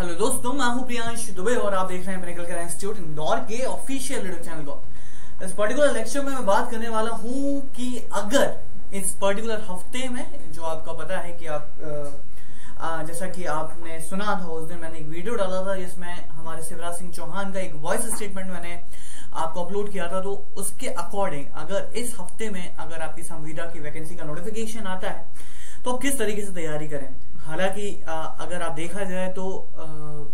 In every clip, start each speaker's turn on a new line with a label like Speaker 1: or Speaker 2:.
Speaker 1: Hello दोस्तों मैं हूँ प्रियांश दुबे और आप देख रहे हैं मेडिकल केयर इंस्टीट्यूट इंदौर के ऑफिशियल यूट्यूब चैनल को। इस पर्टिकुलर लेक्चर में मैं बात करने वाला हूँ कि अगर इस पर्टिकुलर हफ़्ते में जो आपका पता है कि आप आ, जैसा कि आपने सुना था उस दिन मैंने एक वीडियो डाला था जिसमें हमारे शिवराज सिंह चौहान का एक वॉइस स्टेटमेंट मैंने आपको अपलोड किया था तो उसके अकॉर्डिंग अगर इस हफ़्ते में अगर आपकी संविदा की वैकेंसी का नोटिफिकेशन आता है तो आप किस तरीके से तैयारी करें? हालाँकि अगर आप देखा जाए तो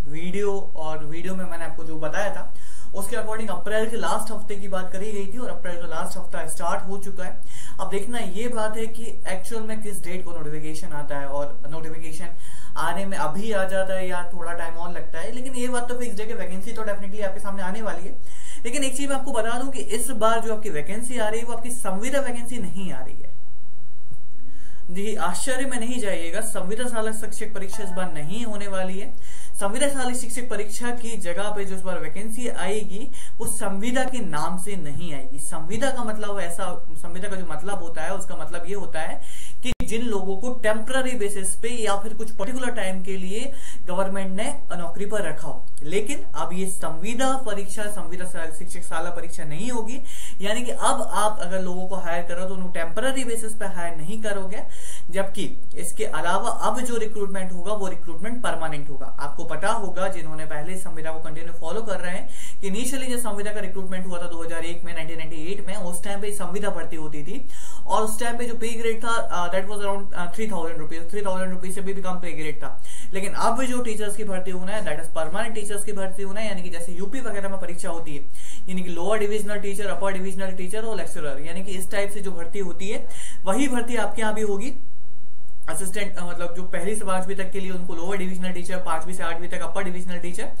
Speaker 1: वीडियो और वीडियो में मैंने आपको जो बताया था, उसके अकॉर्डिंग अप्रैल के लास्ट हफ़्ते की बात करी गई थी और अप्रैल का लास्ट हफ़्ता स्टार्ट हो चुका है। अब देखना ये बात है कि एक्चुअल में किस डेट को नोटिफिकेशन आता है और नोटिफिकेशन आने में अभी आ जाता है या थोड़ा टाइम और लगता है, लेकिन ये बात तो फिक्स है कि वैकेंसी तो डेफिनेटली आपके सामने आने वाली है। लेकिन एक चीज़ मैं आपको बता दूँ कि इस बार जो आपकी वैकेंसी आ रही है, वो आपकी संविदा वैकेंसी नहीं आ रही है। जी आश्चर्य में नहीं जाइएगा संविदा साल शिक्षक परीक्षा इस बार नहीं होने वाली है। संविदा शिक्षक परीक्षा की जगह पे जो इस बार वैकेंसी आएगी, वो संविदा के नाम से नहीं आएगी। संविदा का मतलब ऐसा, संविदा का जो मतलब होता है, उसका मतलब ये होता है कि जिन लोगों को टेम्पररी बेसिस पे या फिर कुछ पर्टिकुलर टाइम के लिए गवर्नमेंट ने नौकरी पर रखा हो। लेकिन अब ये संविदा परीक्षा संविदा शिक्षक साला परीक्षा नहीं होगी। यानी कि अब आप अगर लोगों को हायर करो तो उन्हें टेम्पररी बेसिस पे हायर नहीं करोगे। जबकि इसके अलावा अब जो रिक्रूटमेंट होगा, वो रिक्रूटमेंट परमानेंट होगा। आपको पता होगा, जिन्होंने पहले संविदा को कंटिन्यू फॉलो कर रहे हैं, कि इनिशियली जब संविदा का रिक्रूटमेंट हुआ था 2001 में 1998 में, उस टाइम पे संविदा भर्ती होती थी। और उस टाइम पे जो पे ग्रेड था that was around three thousand rupees three thousand rupees से भी कम पे ग्रेड था। लेकिन अब जो टीचर्स की भर्ती होना है दैट इज़ परमानेंट टीचर्स की भर्ती होना है, यानी कि जैसे यूपी वगैरह में परीक्षा होती है, यानी कि lower divisional teacher upper divisional teacher और लेक्चरर यानी कि इस टाइप से जो भर्ती होती है, वही भर्ती आपके यहाँ भी होगी। असिस्टेंट मतलब जो पहली से पांचवी तक के लिए उनको लोअर डिविजनल टीचर पांचवी से आठवीं तक अपर डिविजनल टीचर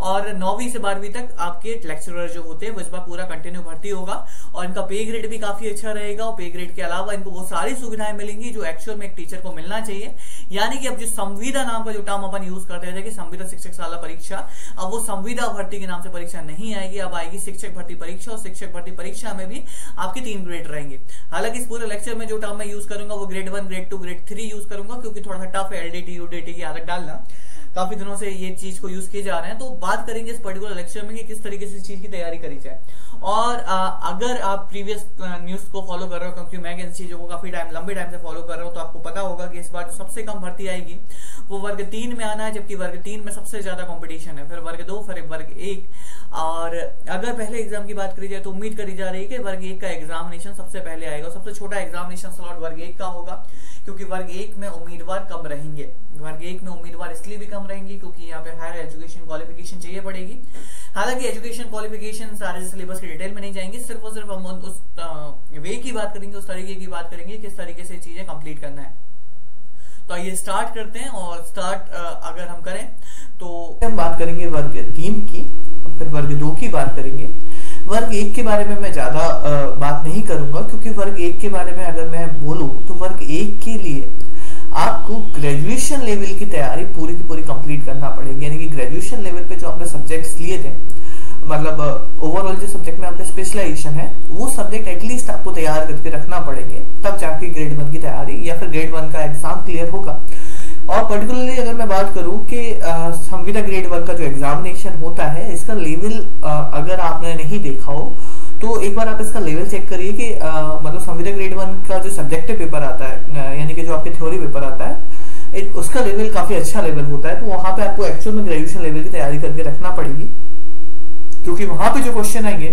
Speaker 1: और नौवीं से बारहवीं तक आपके लेक्चरर जो होते हैं, वो इस बार पूरा कंटिन्यू भर्ती होगा, और इनका पे ग्रेड भी काफ़ी अच्छा रहेगा, और पे ग्रेड के अलावा इनको वो सारी सुविधाएँ मिलेंगी जो एक्चुअल में एक टीचर को मिलना चाहिए। यानी कि अब जो संविदा नाम का जो टर्म अपन यूज़ करते थे कि संविदा शिक्षक साला परीक्षा, अब वो संविदा भर्ती के नाम से परीक्षा नहीं आएगी, अब आएगी शिक्षक भर्ती परीक्षा, और शिक्षक भर्ती परीक्षा में भी आपके तीन ग्रेड रहेंगे। हालाँकि इस पूरे लेक्चर में जो टर्म मैं यूज़ करूँगा, वो grade one grade two grade three use करूँगा क्योंकि थोड़ा सा टफ है एलडीटी यूडीटी की आदत डालना। काफ़ी दिनों से ये चीज़ को यूज़ किए जा रहे हैं। तो बात करेंगे इस पर्टिकुलर लेक्चर में कि किस तरीके से इस चीज़ की तैयारी करी जाए। और आ, अगर आप प्रीवियस न्यूज़ को फॉलो कर रहे हो क्योंकि मैं इन चीज़ों को काफ़ी टाइम लंबे टाइम से फॉलो कर रहा हूँ तो आपको पता होगा कि इस बार जो सबसे कम भर्ती आएगी वो वर्ग तीन में आना है जबकि वर्ग तीन में सबसे ज़्यादा कॉम्पिटिशन है। फिर वर्ग दो फिर वर्ग एक। और अगर पहले एग्ज़ाम की बात करी जाए तो उम्मीद करी जा रही है कि वर्ग एक का एग्जामिनेशन सबसे पहले आएगा। सबसे छोटा एग्जामिनेशन स्लॉट वर्ग एक का होगा क्योंकि वर्ग एक में उम्मीदवार कम रहेंगे। वर्ग एक में उम्मीदवार इसलिए भी कम रहेंगे, क्योंकि यहाँ पे हायर एजुकेशन क्वालिफिकेशन चाहिए पड़ेगी। हालाँकि एजुकेशन क्वालिफिकेशन सारे सिलेबस के डिटेल में नहीं जाएँगे, सिर्फ़ और सिर्फ़ हम उस वे की बात करेंगे, उस तरीके की बात करेंगे किस तरीके से चीज़ें कंप्लीट करना है। तो आइए स्टार्ट करते हैं और स्टार्ट अगर हम करें तो हम बात करेंगे वर्ग तीन की, और फिर वर्ग दो की बात करेंगे। वर्ग एक के बारे में मैं ज़्यादा बात नहीं करूँगा, क्योंकि वर्ग एक के बारे में अगर मैं बोलूँ तो वर्ग एक के लिए आपको ग्रेजुएशन लेवल की तैयारी पूरी की पूरी कंप्लीट करना पड़ेगी। यानी कि ग्रेजुएशन लेवल पे जो आपने सब्जेक्ट्स लिए थे मतलब ओवरऑल जो सब्जेक्ट में आपके स्पेशलाइजेशन है, वो सब्जेक्ट एटलीस्ट आपको तैयार करके रखना पड़ेंगे। तब जाके ग्रेड वन की तैयारी या फिर ग्रेड वन का एग्ज़ाम क्लियर होगा। और पर्टिकुलरली अगर मैं बात करूँ कि संविदा ग्रेड वन का जो एग्जामिनेशन होता है, इसका लेवल अगर आपने नहीं देखा हो तो एक बार आप इसका लेवल चेक करिए कि आ, मतलब संविदा ग्रेड वन का जो सब्जेक्टिव पेपर आता है यानी कि जो आपके थ्योरी पेपर आता है उसका लेवल काफ़ी अच्छा लेवल होता है तो वहाँ पे आपको एक्चुअल में ग्रेजुएशन लेवल की तैयारी करके रखना पड़ेगी। क्योंकि वहाँ पे जो क्वेश्चन आएँगे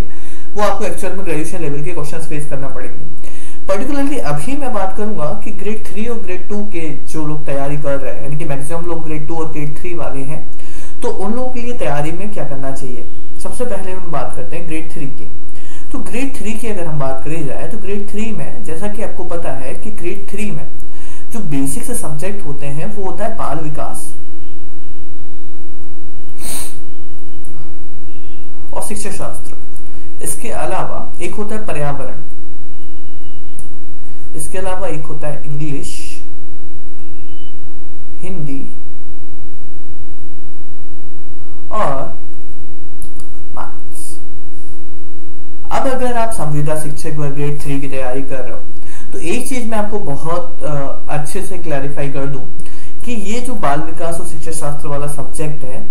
Speaker 1: वो आपको एक्चुअल में ग्रेजुएशन लेवल के क्वेश्चन फेस करना पड़ेंगे। पर्टिकुलरली अभी मैं बात करूँगा कि ग्रेड थ्री और ग्रेड टू के जो लोग तैयारी कर रहे हैं यानी कि मैक्सिमम लोग ग्रेड टू और ग्रेड थ्री वाले हैं तो उन लोगों के लिए तैयारी में क्या करना चाहिए? सबसे पहले हम बात करते हैं ग्रेड थ्री की। तो ग्रेड थ्री की अगर हम बात करी जाए तो ग्रेड थ्री में जैसा कि आपको पता है कि ग्रेड थ्री में जो बेसिक से सब्जेक्ट होते हैं, वो होता है बाल विकास। और शिक्षा शास्त्र इसके अलावा एक होता है पर्यावरण। इसके अलावा एक होता है इंग्लिश हिंदी और मैथ्स अब अगर संविदा शिक्षक वर्ग ग्रेड थ्री की तैयारी कर रहे हो। तो एक चीज़ मैं आपको बहुत अच्छे से क्लैरिफाई कर दूँ कि ये जो बाल विकास और शिक्षा शास्त्र वाला सब्जेक्ट है,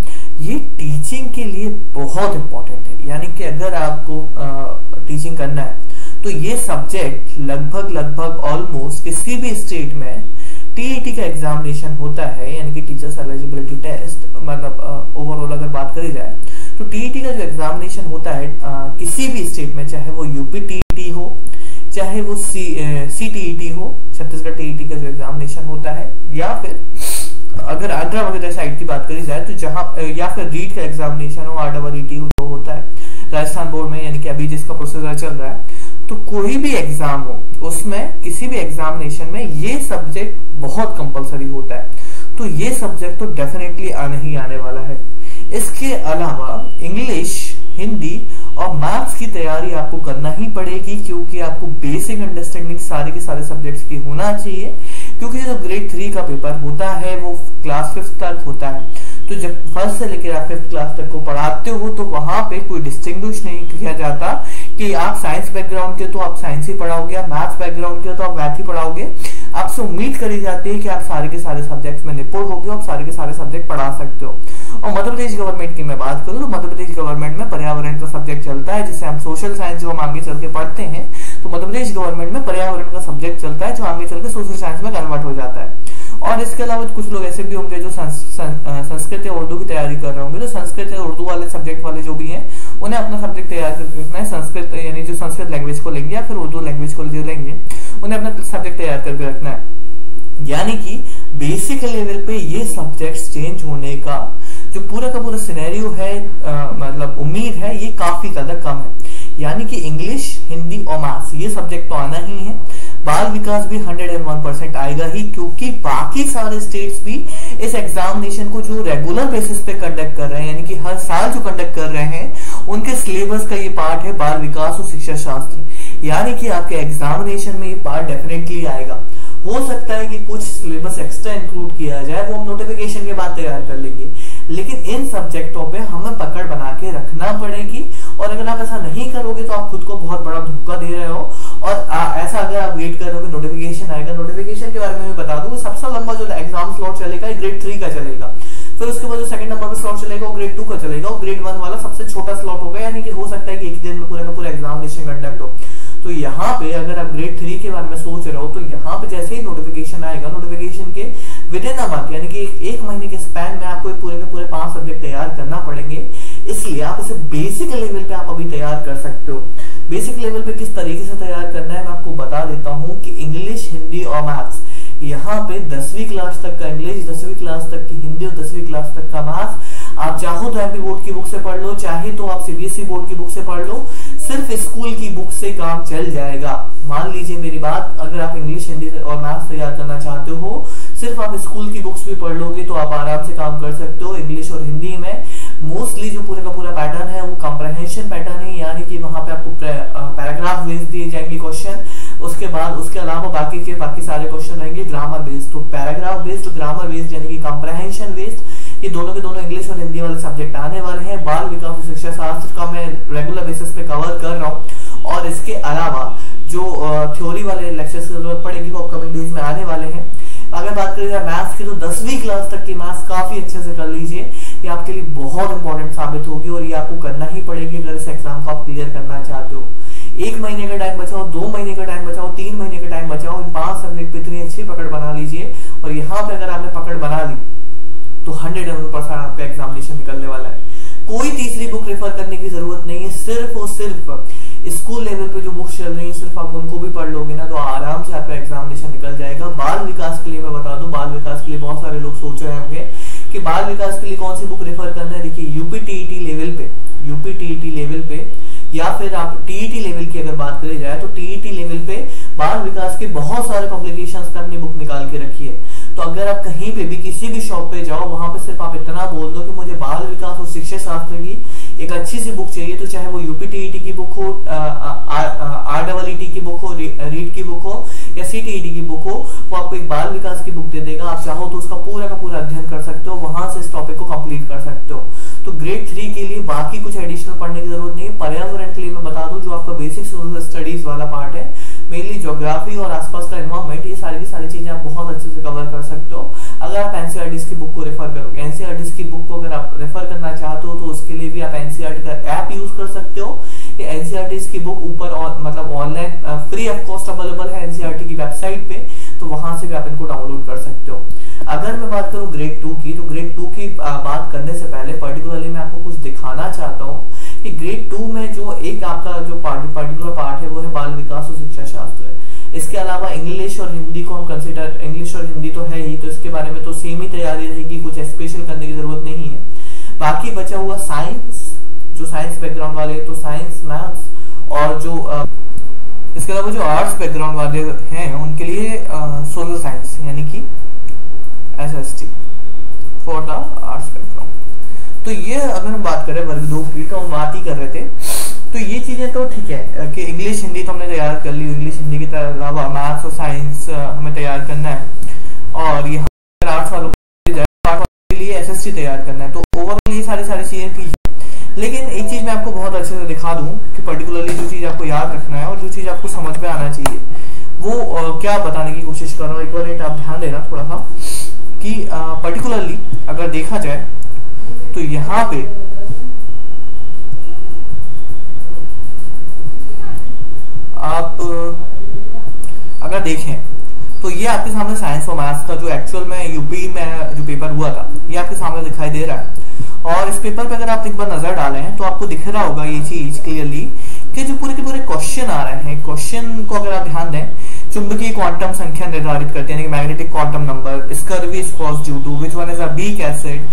Speaker 1: ये टीचिंग के लिए बहुत इंपॉर्टेंट है। यानी कि अगर आपको टीचिंग करना है तो ये सब्जेक्ट लगभग लगभग ऑलमोस्ट किसी भी स्टेट में टीईटी का एग्जामिनेशन होता है, यानी कि टीचर्स एलिजिबिलिटी टेस्ट मतलब ओवरऑल अगर बात करी जाए तो टीईटी का जो एग्जामिनेशन होता है आ, किसी भी स्टेट में चाहे वो यूपी टीईटी हो चाहे वो सी टीईटी हो छत्तीसगढ़ टीईटी का जो एग्जामिनेशन होता है या फिर अगर आगरा वगैरह साइड की बात करी जाए तो जहाँ या फिर रीट का एग्जामिनेशन हो आर डबल जो होता है राजस्थान बोर्ड में यानी कि अभी जिसका प्रोसेसर चल रहा है तो कोई भी एग्ज़ाम हो उसमें किसी भी एग्जामिनेशन में ये सब्जेक्ट बहुत कंपलसरी होता है। तो ये सब्जेक्ट तो डेफिनेटली आने ही आने वाला है। इसके अलावा इंग्लिश हिंदी और मैथ्स की तैयारी आपको करना ही पड़ेगी क्योंकि आपको बेसिक अंडरस्टैंडिंग सारे के सारे सब्जेक्ट्स की होना चाहिए। क्योंकि जो ग्रेड थ्री का पेपर होता है, वो क्लास फिफ्थ तक होता है। तो जब फ़र्स्ट से लेकर आप फिफ्थ क्लास तक को पढ़ाते हो तो वहाँ पे कोई डिस्टिंग नहीं किया जाता कि आप साइंस बैकग्राउंड के तो आप साइंस ही पढ़ाओगे, आप मैथ्स बैकग्राउंड के तो आप मैथ ही पढ़ाओगे। आपसे उम्मीद करी जाती है कि आप सारे के सारे सब्जेक्ट्स में निपुण होगे आप सारे के सारे सब्जेक्ट पढ़ा सकते हो। और मध्य प्रदेश गवर्नमेंट की मैं बात करूँ तो मध्य प्रदेश गवर्नमेंट में पर्यावरण का सब्जेक्ट चलता है, जिसे हम सोशल साइंस जो हम आगे चल के पढ़ते हैं। तो मध्य प्रदेश गवर्नमेंट में पर्यावरण का सब्जेक्ट चलता है, जो आगे चल के सोशल साइंस में कन्वर्ट हो जाता है। और इसके अलावा कुछ लोग ऐसे भी होंगे जो संस्कृत या उर्दू की तैयारी कर रहे होंगे तो संस्कृत या उर्दू वाले सब्जेक्ट वाले जो भी हैं, उन्हें अपना सब्जेक्ट तैयार करना है। संस्कृत, यानी जो संस्कृत लैंग्वेज को लेंगे या फिर उर्दू लैंग्वेज को जो लेंगे। उन्हें अपना सब्जेक्ट तैयार करके रखना है। यानी कि बेसिक लेवल पे ये सब्जेक्ट्स चेंज होने का जो पूरा का पूरा सिनेरियो है आ, मतलब उम्मीद है ये काफ़ी ज़्यादा कम है। यानी कि इंग्लिश हिंदी और मैथ्स ये सब्जेक्ट तो आना ही है। बाल विकास भी 101 परसेंट आएगा ही क्योंकि बाकी सारे स्टेट्स भी इस एग्जामिनेशन को जो रेगुलर बेसिस पे कंडक्ट कर रहे हैं यानी कि हर साल जो कंडक्ट कर रहे हैं उनके सिलेबस का ये पार्ट है बाल विकास और शिक्षा शास्त्र। यानी कि आपके एग्जामिनेशन में ये पार्ट डेफिनेटली आएगा। हो सकता है कि कुछ सिलेबस एक्स्ट्रा इंक्लूड किया जाए वो हम नोटिफिकेशन के बाद तैयार कर लेंगे। लेकिन इन सब्जेक्टों पे हमें पकड़ बना के रखना पड़ेगी। और अगर आप ऐसा नहीं करोगे तो आप खुद को बहुत बड़ा धोखा दे रहे हो। और आ, ऐसा अगर आप वेट कर रहे हो नोटिफिकेशन आएगा नोटिफिकेशन के बारे में बता दूँ सबसे लंबा जो एग्ज़ाम स्लॉट चलेगा ग्रेड थ्री का चलेगा। फिर उसके बाद जो सेकंड नंबर पे स्लॉट चलेगा वो ग्रेड टू का चलेगा। और ग्रेड वन वाला सबसे छोटा स्लॉट होगा यानी कि हो सकता है कि एक दिन में पूरा का पूरा एग्जामिनेशन कंडक्ट हो। तो यहाँ पे अगर आप ग्रेड थ्री के बारे में सोच रहे हो तो यहाँ पे जैसे ही नोटिफिकेशन आएगा नोटिफिकेशन के विद इन अ मंथ यानी कि एक महीने के स्पैन में आपको पूरे के पूरे पाँच सब्जेक्ट तैयार करना पड़ेंगे। इसलिए आप इसे बेसिक लेवल पे आप अभी तैयार कर सकते हो। बेसिक लेवल पे किस तरीके से तैयार करना है, मैं आपको बता देता हूँ कि इंग्लिश हिंदी और मैथ्स यहाँ पे दसवीं क्लास तक का इंग्लिश दसवीं क्लास तक की हिंदी और दसवीं क्लास तक का मैथ्स आप चाहो तो एमपी बोर्ड की बुक से पढ़ लो, चाहे तो आप सीबीएसई बोर्ड की बुक से पढ़ लो, सिर्फ़ स्कूल की बुक से काम चल जाएगा। मान लीजिए मेरी बात, अगर आप इंग्लिश हिंदी और मैथ्स तैयार करना चाहते हो, सिर्फ़ आप स्कूल की बुक्स भी पढ़ लोगे तो आप आराम से काम कर सकते हो इंग्लिश और हिंदी में। मोस्टली जो पूरे का पूरा पैटर्न है, वो कंप्रहेंशन पैटर्न है यानी कि वहाँ पे आपको पैराग्राफ बेस दिए जाएँगे क्वेश्चन उसके बाद, उसके अलावा बाकी के, बाकी सारे क्वेश्चन रहेंगे ग्रामर बेस्ड तो पैराग्राफ बेस्ड ग्रामर बेस्ड यानी कि कंप्रहेंशन बेस्ड ये दोनों के दोनों इंग्लिश और हिंदी वाले सब्जेक्ट आने वाले हैं। बाल विकास और शिक्षा शास्त्र का मैं रेगुलर बेसिस पे कवर कर रहा हूँ। और इसके अलावा जो थ्योरी वाले लेक्चर्स की ज़रूरत पड़ेगी, वो अपकमिंग डेज़ में आने वाले हैं। अगर बात करें मैथ्स की तो दसवीं क्लास तक की मैथ्स काफ़ी अच्छे से कर लीजिए। ये आपके लिए बहुत इंपॉर्टेंट साबित होगी और ये आपको करना ही पड़ेगी अगर इस एग्ज़ाम को आप क्लियर करना चाहते हो। एक महीने का टाइम बचाओ, दो महीने का टाइम बचाओ, तीन महीने का टाइम बचाओ, इन पाँच सब्जेक्ट पे इतनी अच्छी पकड़ बना लीजिए। और यहाँ पे अगर आपने पकड़ बना ली तो हंड्रेड परसेंट आपका एग्जामिनेशन निकलने वाला है। कोई तीसरी बुक रेफर करने की ज़रूरत नहीं है, सिर्फ़ और सिर्फ़ स्कूल लेवल पे जो बुक्स चल रही है, सिर्फ़ आप उनको भी पढ़ लोगे ना तो आराम से आपका एग्जामिनेशन निकल जाएगा। बाल विकास के लिए मैं बता दूँ, बाल विकास के लिए बहुत सारे लोग सोच रहे होंगे कि बाल विकास के लिए कौन सी बुक रेफर करना है। देखिए यूपी टीईटी लेवल पे यूपी टीईटी लेवल पे या फिर आप टीईटी लेवल की अगर बात करी जाए तो टीईटी लेवल पे बाल विकास के बहुत सारे पब्लिकेशंस पे अपनी बुक निकाल के रखी है। तो अगर आप कहीं पे भी किसी भी शॉप पे जाओ, वहाँ पे सिर्फ़ आप इतना बोल दो कि मुझे बाल विकास और शिक्षा शास्त्र की एक अच्छी सी बुक चाहिए तो चाहे वो यूपी टीईटी की बुक हो आर डबल की बुक हो रीड की बुक हो, या सी टीईटी की बुक हो, वो आपको एक बाल विकास की बुक दे देगा। आप चाहो तो उसका पूरा का पूरा अध्ययन कर सकते हो, वहाँ से इस टॉपिक को कंप्लीट कर सकते हो। तो ग्रेड थ्री के लिए बाकी कुछ एडिशनल पढ़ने की ज़रूरत नहीं है पर्यावरण के लिए मैं बता दूँ जो आपका बेसिक सोशल स्टडीज़ वाला पार्ट है मेनली ज्योग्राफी और आसपास का एनवायरमेंट ये सारी की सारी चीज़ें आप बहुत अच्छे से कवर कर सकते हो अगर आप एनसीआर की बुक को रेफर करोगे एनसीआर की बुक को अगर आप रेफर करना चाहते हो तो उसके लिए भी आप एनसीआर का ऐप यूज़ कर सकते हो। एनसीआर की बुक ऊपर मतलब online free of cost available है एनसीआर की वेबसाइट पे तो वहाँ से भी आप इनको डाउनलोड कर सकते हो। अगर मैं बात करूँ ग्रेड टू की तो ग्रेड टू की बात करने से पहले पर्टिकुलरली मैं आपको कुछ दिखाना चाहता हूँ कि ग्रेड टू में जो एक आपका जो पार्टिकुलर पार्ट है, वो है बाल विकास और शिक्षा शास्त्र। है इसके अलावा इंग्लिश और हिंदी को हम कंसिडर इंग्लिश और हिंदी तो है ही तो इसके बारे में तो सेम ही तैयारी रहेगी, कुछ स्पेशल करने की ज़रूरत नहीं है। बाकी बचा हुआ साइंस जो साइंस बैकग्राउंड वाले तो साइंस मैथ्स और जो आ, इसके अलावा जो आर्ट्स बैकग्राउंड वाले हैं उनके लिए सोशल साइंस यानी कि S S T for the arts background तो ये अगर हम बात करें वर्ग दो की तो हम बात ही कर रहे थे तो ये चीज़ें तो ठीक है कि इंग्लिश हिंदी तो हमने तैयार कर ली इंग्लिश हिंदी के अलावा मैथ्स और साइंस हमें तैयार करना है और ये आर्ट्स वालों के लिए एस तैयार करना है तो ओवरऑल ये सारी सारी चीज़ें है लेकिन एक चीज़ मैं आपको बहुत अच्छे से दिखा दूँ कि पर्टिकुलरली जो चीज़ आपको याद रखना है और जो चीज़ आपको समझ में आना चाहिए वो आ, क्या बताने की कोशिश कर रहा हूँ? एक बार आप ध्यान देना थोड़ा सा कि पर्टिकुलरली अगर देखा जाए तो यहाँ पे आप अगर देखें तो ये आपके सामने साइंस और मैथ्स का जो एक्चुअल में यूपी में जो पेपर हुआ था ये आपके सामने दिखाई दे रहा है। और इस पेपर पे अगर आप एक बार नज़र डालें तो आपको दिख रहा होगा ये चीज़ क्लियरली कि जो पूरे के पूरे क्वेश्चन आ रहे हैं क्वेश्चन को अगर आप ध्यान दें, चुंबकीय क्वांटम संख्या निर्धारित करते हैं magnetic quantum number scurvy is cause due to which one is a weak acid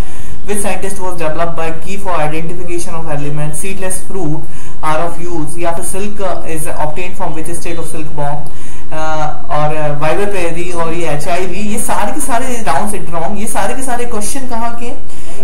Speaker 1: which scientist was developed by key for identification of elements seedless fruit, are of use, या फिर silk is obtained from which state of silk bomb और वाइबरपेरी और ये H ये सारे के सारे down syndrome ये सारे के सारे क्वेश्चन कहाँ के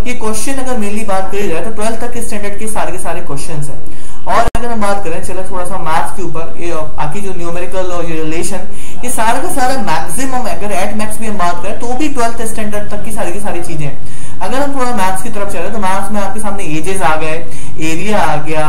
Speaker 1: ये क्वेश्चन अगर मेनली बात करी जाए तो ट्वेल्थ तक के स्टैंडर्ड के सारे के सारे क्वेश्चन है। और अगर हम बात करें, चलो थोड़ा सा मैथ्स के ऊपर, ये आखिर जो न्यूमेरिकल और ये रिलेशन ये सारा का सारा मैक्सिमम अगर एट मैक्स भी हम बात करें तो भी ट्वेल्थ स्टैंडर्ड तक की सारी की सारी चीज़ें हैं। अगर हम थोड़ा मैथ्स की तरफ़ चले तो मैथ्स में आपके सामने एजेस आ गए एरिया आ गया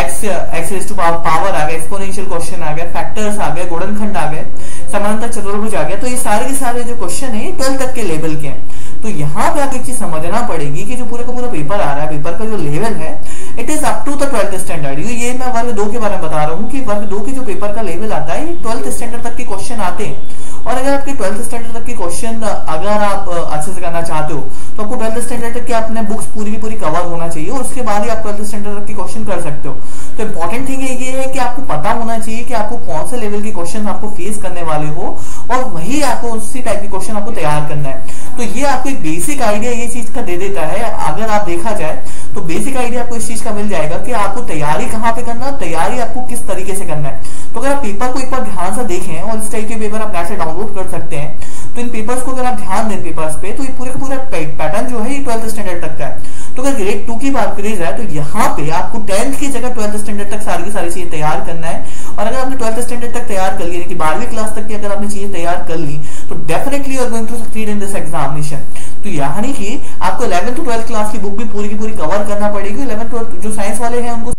Speaker 1: एक्स एक्स टू पावर आ गया एक्सपोनेंशियल क्वेश्चन आ गया फैक्टर्स आ गए, गुणनखंड आ गए समानता चतुर्भुज आ गया तो ये सारे के सारे जो क्वेश्चन है ट्वेल्थ तक के लेवल के हैं। तो यहाँ पे एक चीज़ समझना पड़ेगी कि जो पूरा का पूरा पेपर आ रहा है पेपर का जो लेवल है it is up to the twelfth standard ये मैं वर्ग दो के बारे में बता रहा हूँ कि वर्ग दो के जो पेपर का लेवल आता है ट्वेल्थ स्टैंडर्ड तक के क्वेश्चन आते हैं। और अगर आपके ट्वेल्थ स्टैंडर्ड तक के क्वेश्चन अगर आप अच्छे से करना चाहते हो तो आपको ट्वेल्थ स्टैंडर्ड तक के अपने बुक्स पूरी की पूरी कवर होना चाहिए और उसके बाद ही आप ट्वेल्थ स्टैंडर्ड तक के क्वेश्चन कर सकते हो। तो इंपॉर्टेंट थिंग ये है कि आपको पता होना चाहिए कि आपको कौन से लेवल के क्वेश्चन आपको फेस करने वाले हो और वही आपको उसी टाइप के क्वेश्चन आपको तैयार करना है। तो ये आपको एक बेसिक आइडिया ये चीज़ का दे देता है। अगर आप देखा जाए तो बेसिक आइडिया आपको इस चीज़ का मिल जाएगा कि आपको तैयारी कहाँ पे करना है, तैयारी आपको किस तरीके से करना है। तो अगर आप पेपर को एक बार ध्यान से देखें और इस टाइप के पेपर आप से डाउनलोड कर सकते हैं तो इन पेपर्स को अगर आप ध्यान दें पेपर्स पे तो ये पूरे का पूरा पैटर्न जो है ये ट्वेल्थ स्टैंडर्ड तक का है। तो अगर ग्रेड टू की बात करी जाए तो यहाँ पे आपको टेंथ की जगह ट्वेल्थ स्टैंडर्ड तक सारी की सारी चीज़ें तैयार करना है। और अगर आपने ट्वेल्थ स्टैंडर्ड तक तैयार कर ली बारहवीं क्लास तक की अगर आपने चीज़ें तैयार कर ली तो definitely you're going to succeed in this examination तो यानी कि आपको इलेवंथ टू ट्वेल्थ क्लास की बुक भी पूरी की पूरी कवर करना पड़ेगी। इलेवंथ ट्वेल्थ जो साइंस वाले हैं, उनको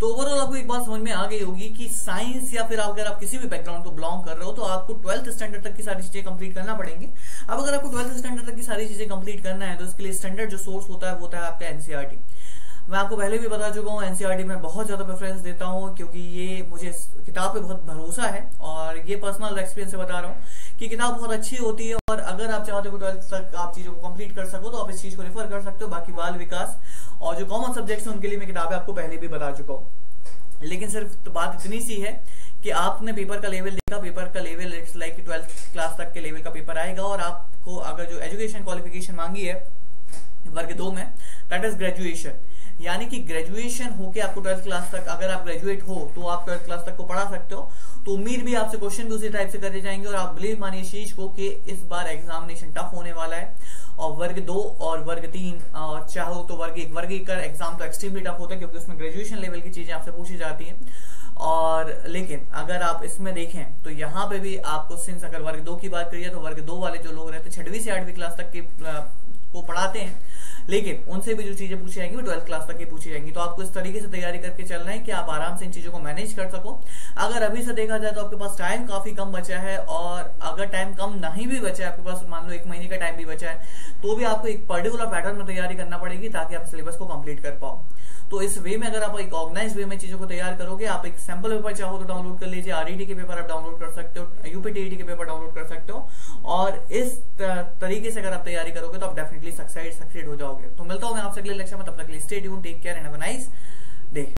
Speaker 1: तो ओवरऑल आपको एक बात समझ में आ गई होगी कि साइंस या फिर अगर आप किसी भी बैकग्राउंड को बिलोंग कर रहे हो तो आपको ट्वेल्थ स्टैंडर्ड तक की सारी चीज़ें कंप्लीट करना पड़ेंगे। अब अगर आपको ट्वेल्थ स्टैंडर्ड तक की सारी चीज़ें कंप्लीट करना है तो इसके लिए स्टैंडर्ड जो सोर्स होता है, वो होता है आपका एनसीआरटी मैं आपको पहले भी बता चुका हूँ एनसीआरटी में बहुत ज़्यादा प्रेफरेंस देता हूँ, क्योंकि ये मुझे किताब पे बहुत भरोसा है और ये पर्सनल एक्सपीरियंस से बता रहा हूँ कि किताब बहुत अच्छी होती है और अगर आप चाहते हो ट्वेल्थ तक आप चीज़ों को कंप्लीट कर सको तो आप इस चीज़ को रेफर कर सकते हो, बाकी बाल विकास और जो कॉमन सब्जेक्ट्स हैं, उनके लिए मैं किताबें आपको पहले भी बता चुका हूँ। लेकिन सिर्फ़ तो बात इतनी सी है कि आपने पेपर का लेवल देखा पेपर का level it's like twelfth class तक के लेवल का पेपर आएगा और आपको अगर जो एजुकेशन क्वालिफिकेशन मांगी है, वर्ग दो में दैट इज़ ग्रेजुएशन यानी कि ग्रेजुएशन होके आपको ट्वेल्थ क्लास तक अगर आप ग्रेजुएट हो तो आप ट्वेल्थ क्लास तक को पढ़ा सकते हो। तो उम्मीद भी आपसे क्वेश्चन भी उसी टाइप से करे जाएँगे और आप बिलीव मानिए शीश को कि इस बार एग्जामिनेशन टफ होने वाला है। और वर्ग दो और वर्ग तीन, और चाहो तो वर्ग एक वर्ग एक का एग्ज़ाम तो एक्सट्रीमली टफ होता है क्योंकि उसमें ग्रेजुएशन लेवल की चीज़ें आपसे पूछी जाती हैं। और लेकिन अगर आप इसमें देखें तो यहाँ पे भी आपको सिंस अगर वर्ग दो की बात करिए तो वर्ग दो वाले जो लोग रहते हैं, छठवीं से आठवीं क्लास तक के को पढ़ाते हैं। लेकिन उनसे भी जो चीज़ें पूछी जाएँगी, वो ट्वेल्थ क्लास तक की पूछी जाएँगी। तो आपको इस तरीके से तैयारी करके चलना है कि आप आराम से इन चीज़ों को मैनेज कर सको। अगर अभी से देखा जाए तो आपके पास टाइम काफ़ी कम बचा है और अगर टाइम कम नहीं भी बचा है, आपके पास मान लो एक महीने का टाइम भी बचा है तो भी आपको एक पर्टिकुलर पैटर्न में तैयारी करना पड़ेगी ताकि आप सिलेबस को कंप्लीट कर पाओ। तो इस वे में अगर आप एक ऑर्गेनाइज वे में चीज़ों को तैयार करोगे, आप एक सैंपल पेपर चाहो तो डाउनलोड कर लीजिए। आरईडी के पेपर आप डाउनलोड कर सकते हो यूपीटीईटी के पेपर डाउनलोड कर सकते हो। और इस तरीके से अगर आप तैयारी करोगे तो आप डेफिनेटली सक्सेड सक्सेड हो जाओगे। तो मिलता हूँ मैं आपसे अगले लेक्चर में, तब तक के लिए stay tuned take care and have a nice day